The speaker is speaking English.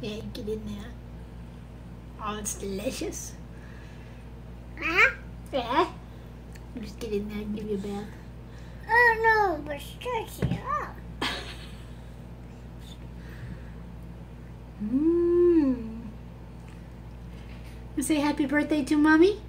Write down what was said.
Yeah, get in there. Oh, it's delicious. Huh? Yeah. Just get in there and give you a bath. Oh no, but stretch it up. Mmm. Say happy birthday to mommy?